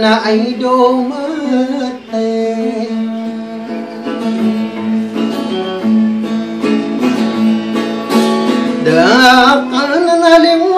na ai do mất đã na lim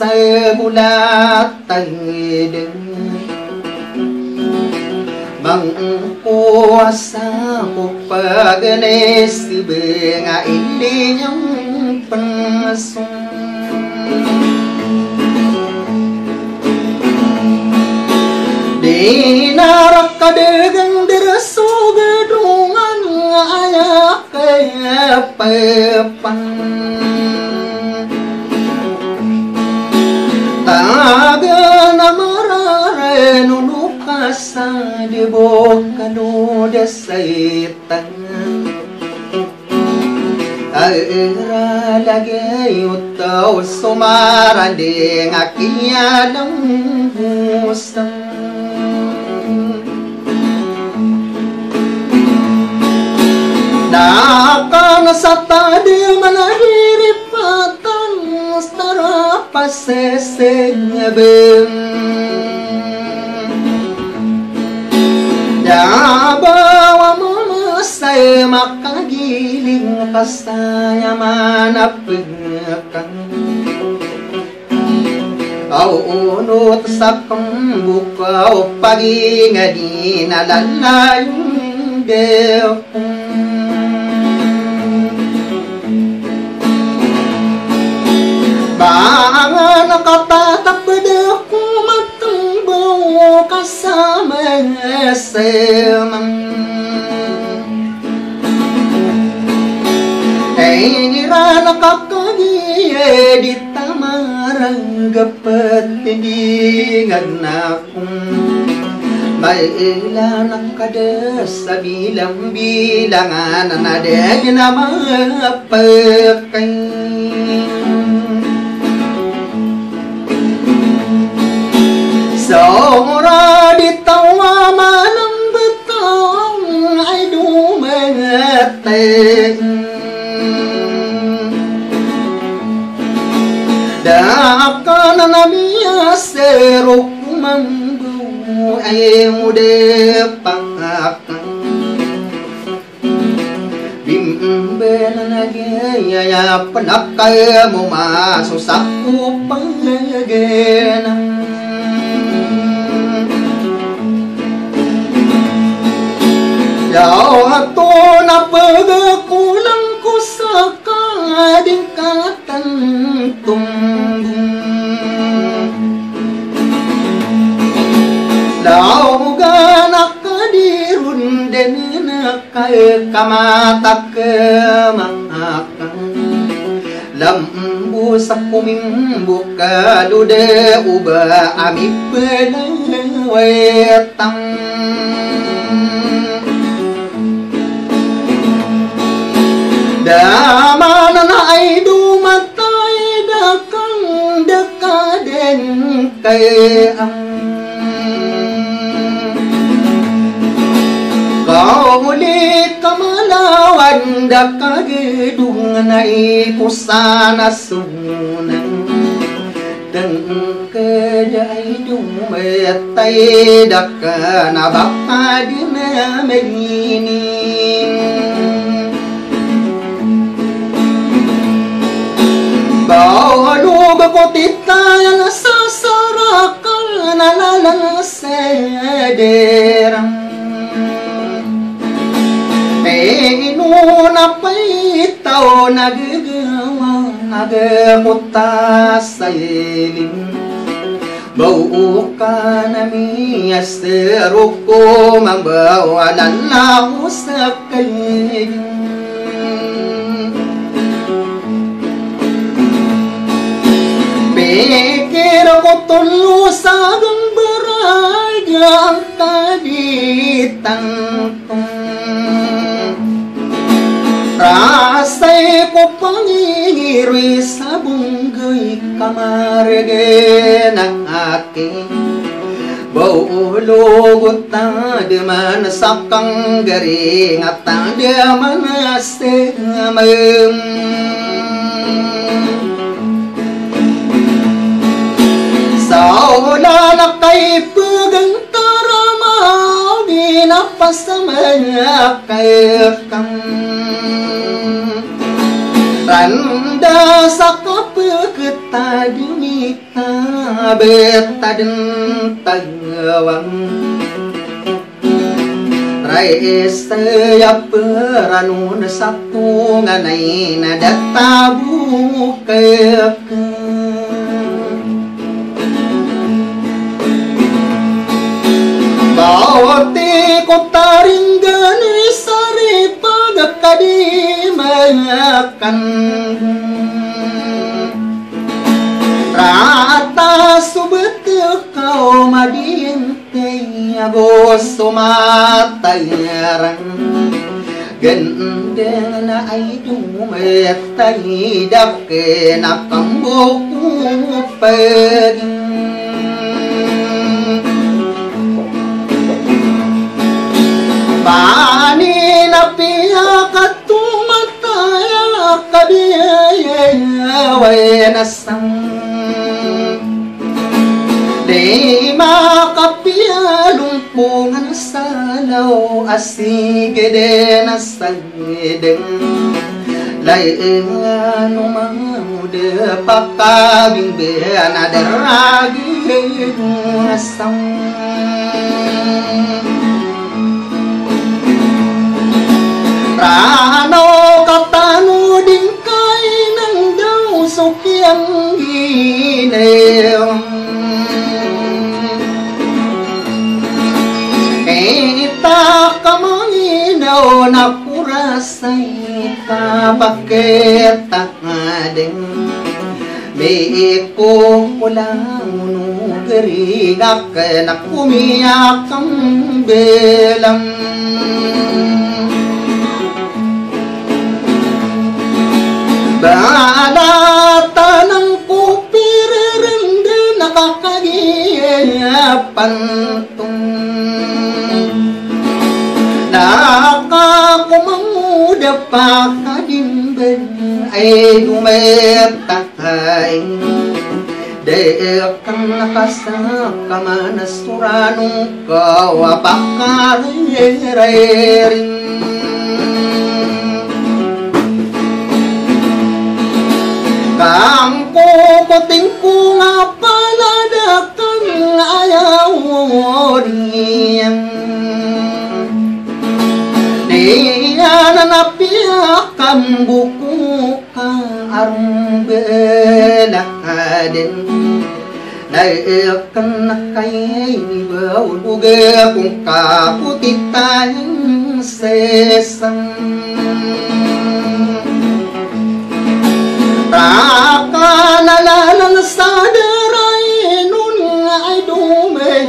sơ bu đa tầng đừng bằng qua xa cuộc bờ gơ nê sư bề ngại đi nhóm phân sung đi na rắc ca đê găng đê rơ sô gơ đu ngăn ngã nhạc cây bè băng boca no dessa eta a era laguei o tal somar a linha que a não na cana sata de manahiri patan mostara pasese nebem makagiling kastaya manapig kang Aw unot sa pambuka o pagingadi na lalayong beokong Banga nakatatapad ako matambaw kasama sa mga nakakagiye di tamarang gapat tindingan akong may ilan ang kada sa bilang-bilangan na din na mapakay rục mâm bưu eo đê bằng hạt bim bên ghê nhà bắt cây mù mà sâu sắc cúp bắn ghê năng Yao hatu na pagkulang ko sa kading katantung cái kama tắc mang hạt lam bu sakku min bu ka lu de u ba ami pe na we tang da ma na ai du ma tai da kang da ka den kai ang. Kamalawan dakagidung na ipusana sunan Dan kadai dumetay daka na baka dinaminin Bawa ko titayan sa sarakan na sederang Pa itaw nagagawa nagamuta sa ilim Bau ka na miyas pero ko mambawalan na ako sa kalim Pikir ko tulo sa gambaraga ang kaditang Pangingiri sa bunggay kamarge ng makin Bau lugut ta de man sakang garing at ta de man asemem Sao na nakay pegang tarama di napas kang Randa sakapa ketadinita betaden tagawang Rai saya peranun satu nganai nada tabu Bawati kota sari pagakadi Ra ta suốt bước cao cành Rata subtu kau madintai go sumatai rang gần đến ai chúng mệt tay đắp kề nắp cầm bố phê وين السم Di makapialong po nga nasalaw Asigede na sagedeng Layan o mga mude Pakabingbe na daragin Nasang Rahan niệm. Ta có gì đâu nọc ra say ta bắt kê tắc đình bị cô cô la nu kri gak nak kumia kam belam nakakagiyapan tong Nakakumanguda pa kadimben ay dumetakay Dekang nakasaka manasturanong kawapakaririn Kang kukuting ko nga paladakan ayaw niyang Niya na napiakam buku ka arong belakaden Naikan na kay bau buga kung sesang Rakanalalang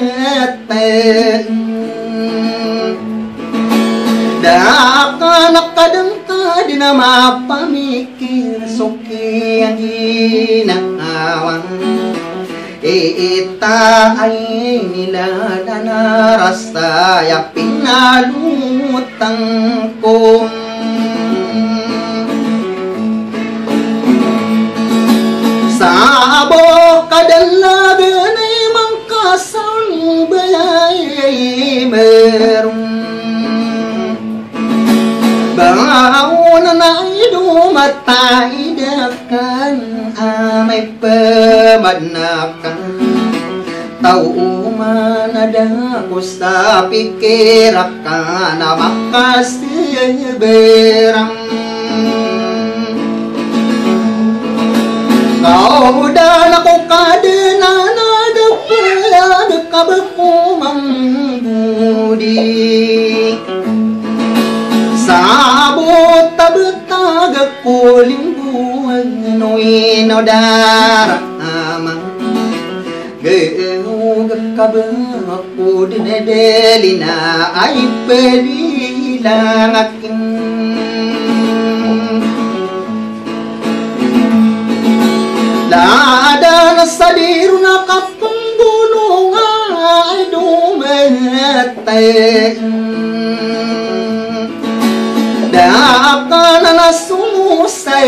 dumete Daka nakadangka di na mapamikir Suki ang ginawang Iita ay nila na narasa Ya pinalutang kong dumatay dakan amay pamanakan Tau manada ko sa pikirakan na makasiberang Kau dan aku kadena limbu noi no dara ama ge no gakab udne delina ai pedila nakin lada na sadiruna qatum dununga idumen tayin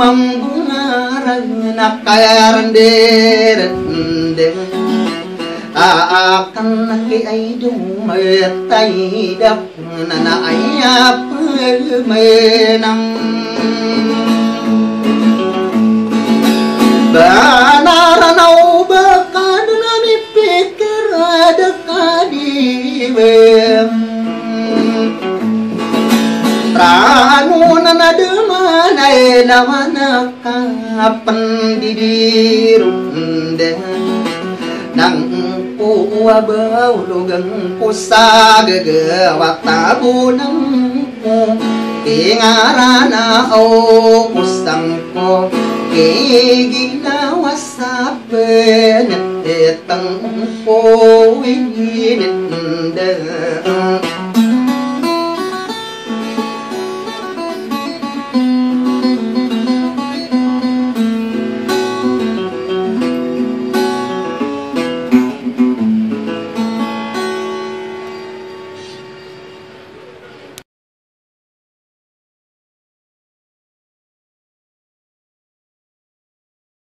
mambuna nakkayarndeerende aakannaki aydumayettaydak nana ayyappelmenam banaranau bakadunami pikiradakkadivem ranunanadu menang Banaranaw baka na nami pikir ada kadiwem Ranu na nademan ay naman kapan didirunde? Nang puwa baulugang pusa gagawa tabo ng po Ingarana o kusang ko ginawa sa penetang po ininda